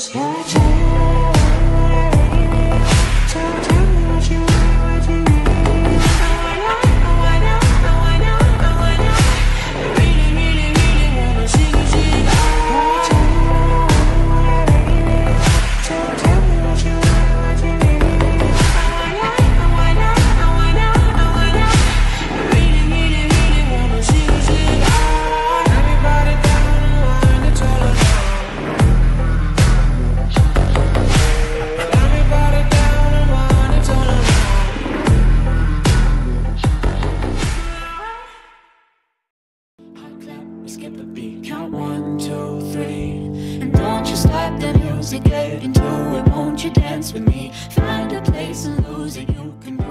lose your chance. skip a beat. Count one, two, three. And don't you stop the music, get into it. Won't you dance with me? Find a place and lose it. You can do